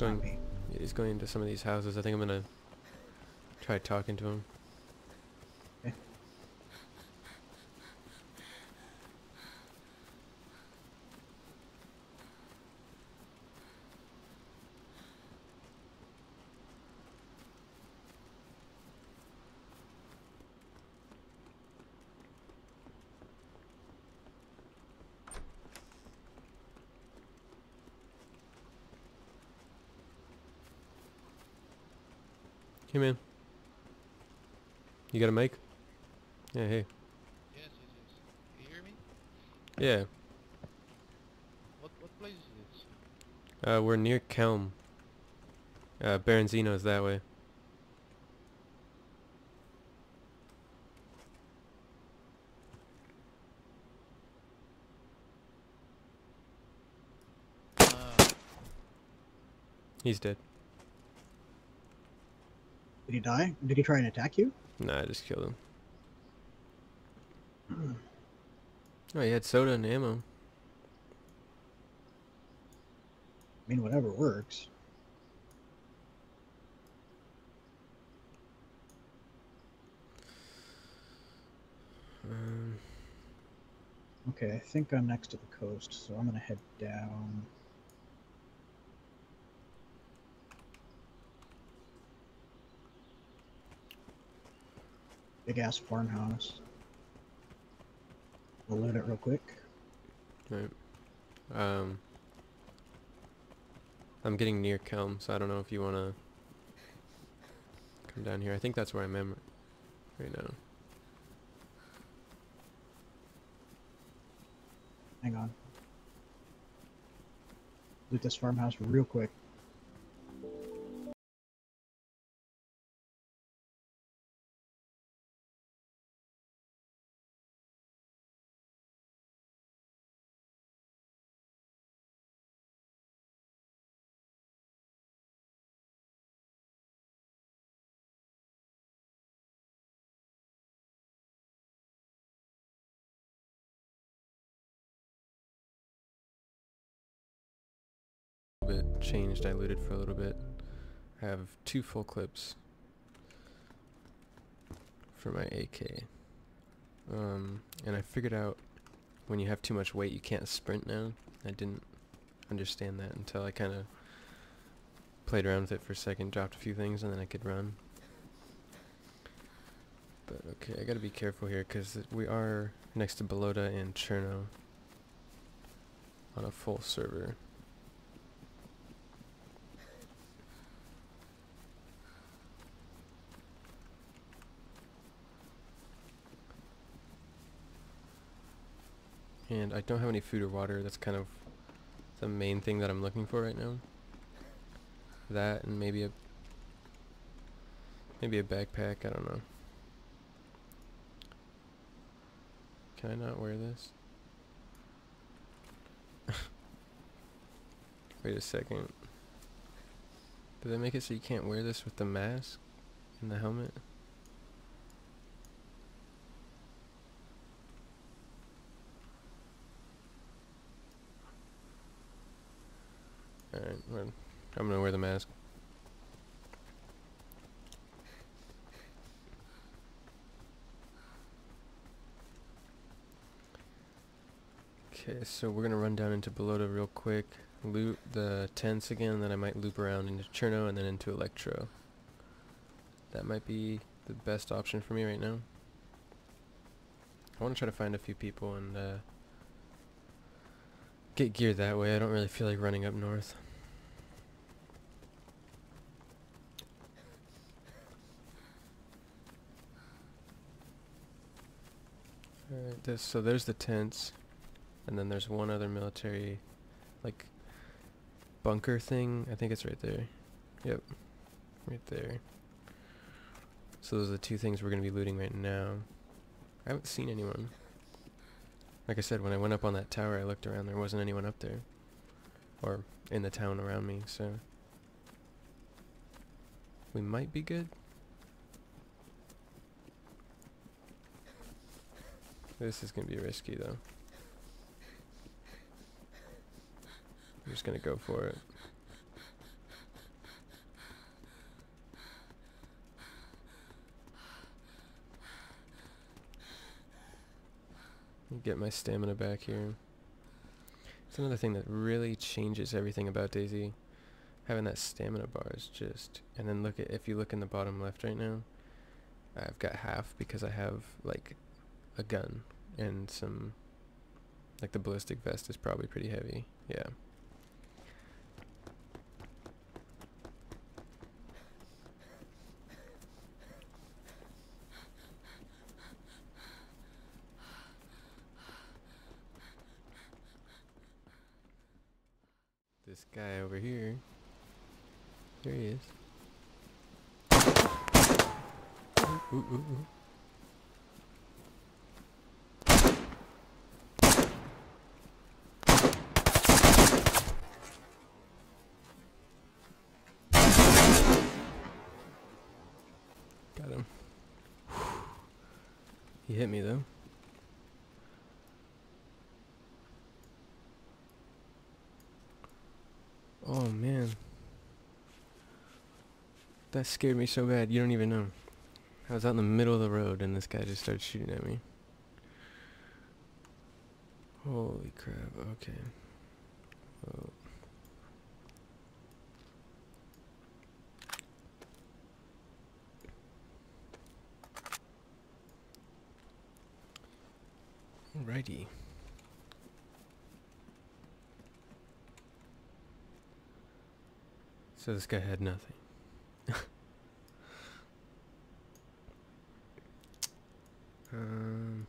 going- He's going into some of these houses. I think I'm gonna try talking to him. Okay. Hey man. You got a mic? Yeah, hey. Yes, yes, yes. Can you hear me? Yeah. What what place is this? Uh, we're near Kelm. Uh, is that way. Uh, He's dead. Did he die? Did he try and attack you? Nah, I just killed him. Oh, he had soda and ammo. I mean, whatever works. Um, Okay, I think I'm next to the coast, so I'm gonna head down. Big ass farmhouse. We'll loot it real quick. right. Um, I'm getting near Kelm, so I don't know if you wanna come down here. I think that's where I'm at right now. Hang on. Loot this farmhouse real quick. Bit changed. I looted for a little bit. I have two full clips for my AK. Um, and I figured out when you have too much weight, you can't sprint now. I didn't understand that until I kind of played around with it for a second, dropped a few things, and then I could run. But okay, I gotta be careful here because we are next to Balota and Cherno on a full server. And I don't have any food or water. That's kind of the main thing that I'm looking for right now. That and maybe a maybe a backpack. I don't know. Can I not wear this? Wait a second. Did they make it so you can't wear this with the mask and the helmet? Alright, well, I'm gonna wear the mask. Okay, so we're gonna run down into Balota real quick, loot the tents again, then I might loop around into Cherno and then into Elektro. That might be the best option for me right now. I want to try to find a few people and uh, get gear that way. I don't really feel like running up north. Alright, this, so there's the tents, and then there's one other military, like, bunker thing. I think it's right there. Yep, right there. So those are the two things we're going to be looting right now. I haven't seen anyone. Like I said, when I went up on that tower, I looked around, there wasn't anyone up there. Or in the town around me, so... We might be good. This is going to be risky, though. I'm just going to go for it. Get my stamina back here. It's another thing that really changes everything about DayZ. Having that stamina bar is just... And then look at if you look in the bottom left right now, I've got half because I have, like, a gun and some... Like, the ballistic vest is probably pretty heavy. Yeah. This guy over here. There he is. Ooh, ooh, ooh, He hit me though. Oh man. That scared me so bad, you don't even know. I was out in the middle of the road and this guy just started shooting at me. Holy crap, okay. Oh. Alrighty. So this guy had nothing. um,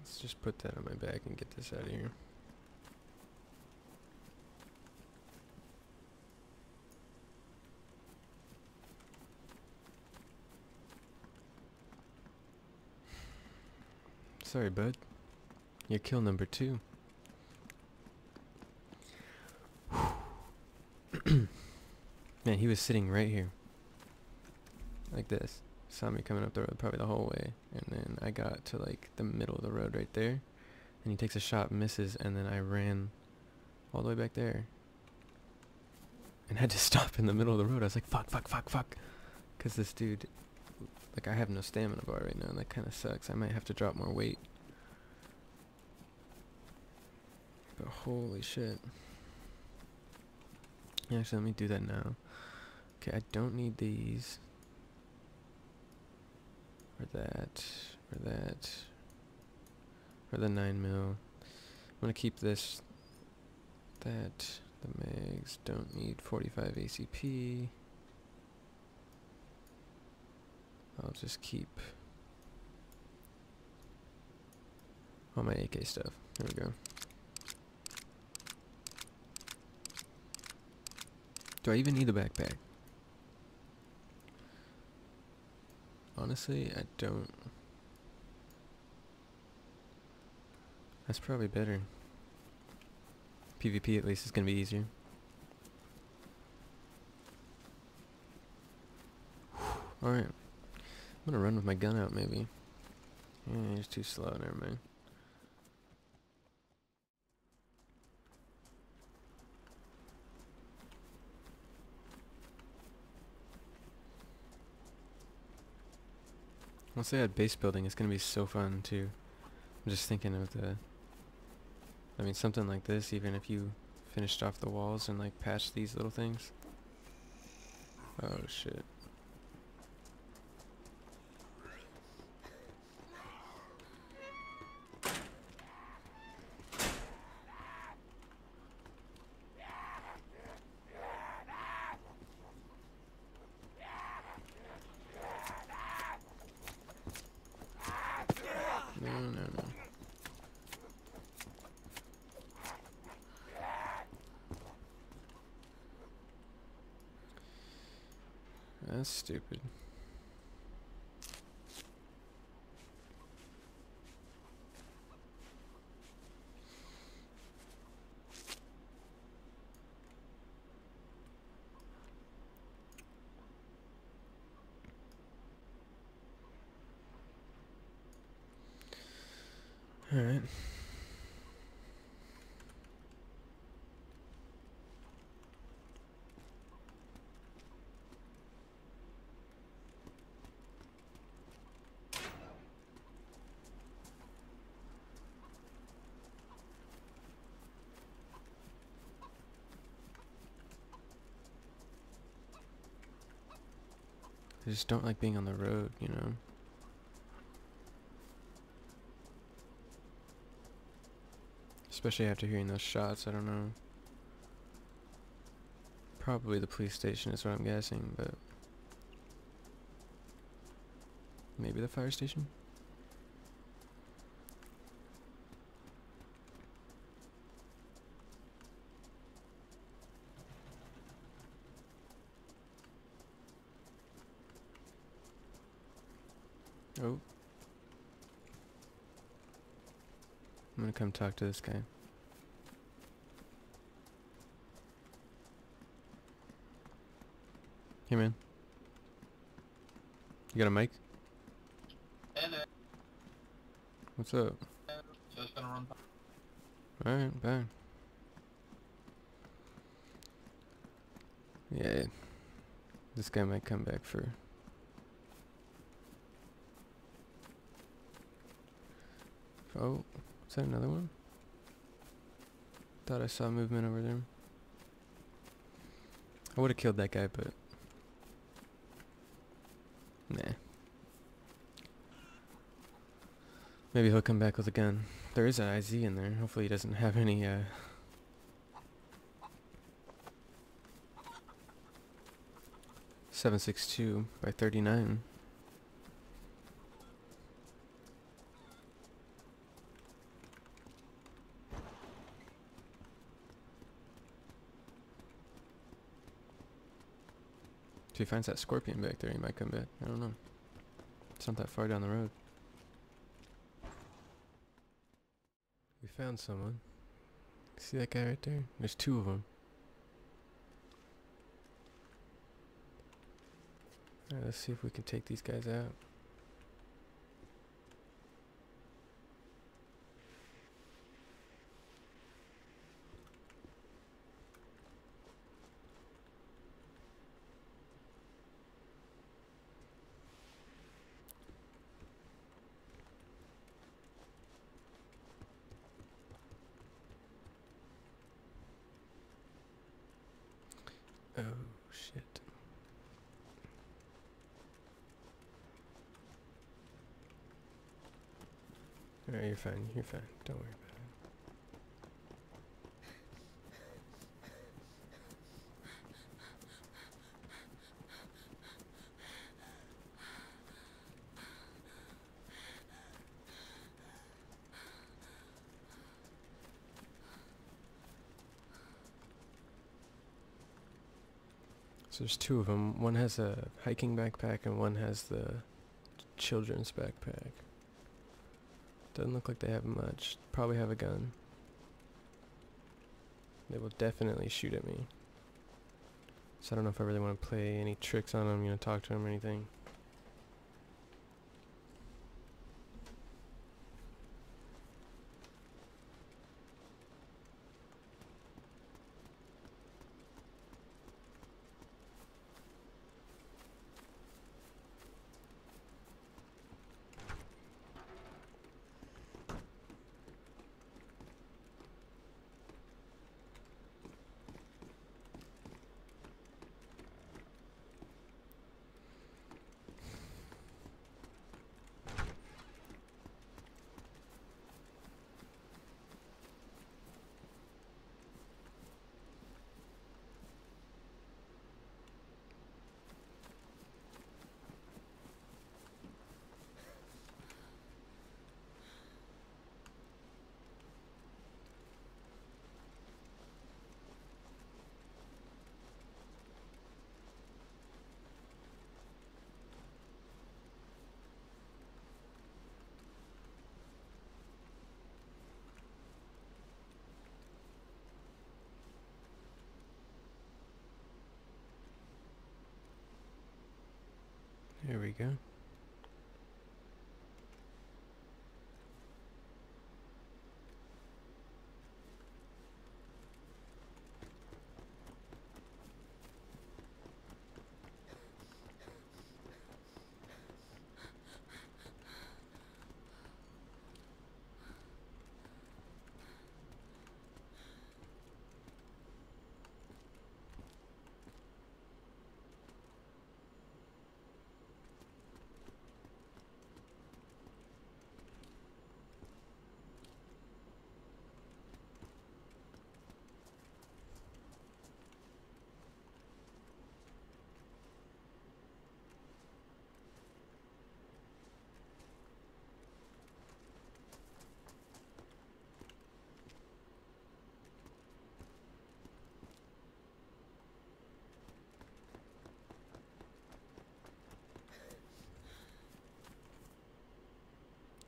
let's just put that on my back and get this out of here. Sorry, bud. You're kill number two. Man, he was sitting right here. Like this. Saw me coming up the road probably the whole way. And then I got to like the middle of the road right there. And he takes a shot, misses, and then I ran all the way back there. And had to stop in the middle of the road. I was like, fuck, fuck, fuck, fuck. Because this dude, like I have no stamina bar right now. And that kind of sucks. I might have to drop more weight. But holy shit. Actually, let me do that now. Okay, I don't need these. Or that. Or that. Or the 9 mil. I'm gonna keep this. That. The mags don't need 45 ACP. I'll just keep all my AK stuff. There we go. Do I even need a backpack? Honestly, I don't. That's probably better. PvP at least is gonna be easier. Alright. I'm gonna run with my gun out maybe. Yeah, he's too slow, never mind. Once they add base building, it's gonna be so fun too. I'm just thinking of the. I mean, something like this, even if you finished off the walls and like patched these little things. Oh shit. No, no, no. That's stupid. Alright. They just don't like being on the road, you know. Especially after hearing those shots, I don't know. Probably the police station is what I'm guessing, but maybe the fire station? Oh. I'm gonna come talk to this guy. Hey man. You got a mic? Hello. What's up? Just gonna run. Alright, bye. Yeah. This guy might come back for Oh, is that another one? Thought I saw movement over there. I would have killed that guy, but nah. Maybe he'll come back with a gun. There is an IZ in there. Hopefully he doesn't have any uh Seven six two by thirty nine. He finds that scorpion back there, he might come back. I don't know. It's not that far down the road. We found someone. See that guy right there? There's two of them. Alright, let's see if we can take these guys out. Oh shit. Alright, you're fine, you're fine. Don't worry about it. So there's two of them. One has a hiking backpack and one has the children's backpack. Doesn't look like they have much. Probably have a gun. They will definitely shoot at me. So I don't know if I really want to play any tricks on them, you know, talk to them or anything. Go.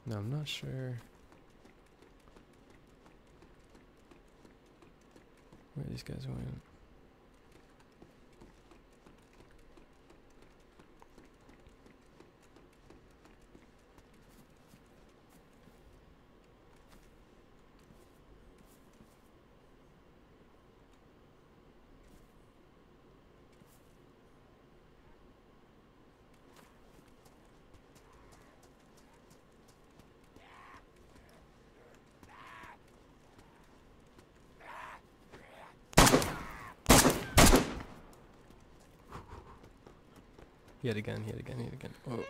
No, I'm not sure where these guys went. Yet again, yet again, yet again. Oh.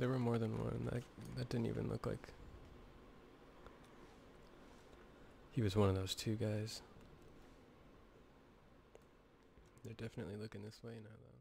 There were more than one. That that didn't even look like he was one of those two guys. They're definitely looking this way now, though.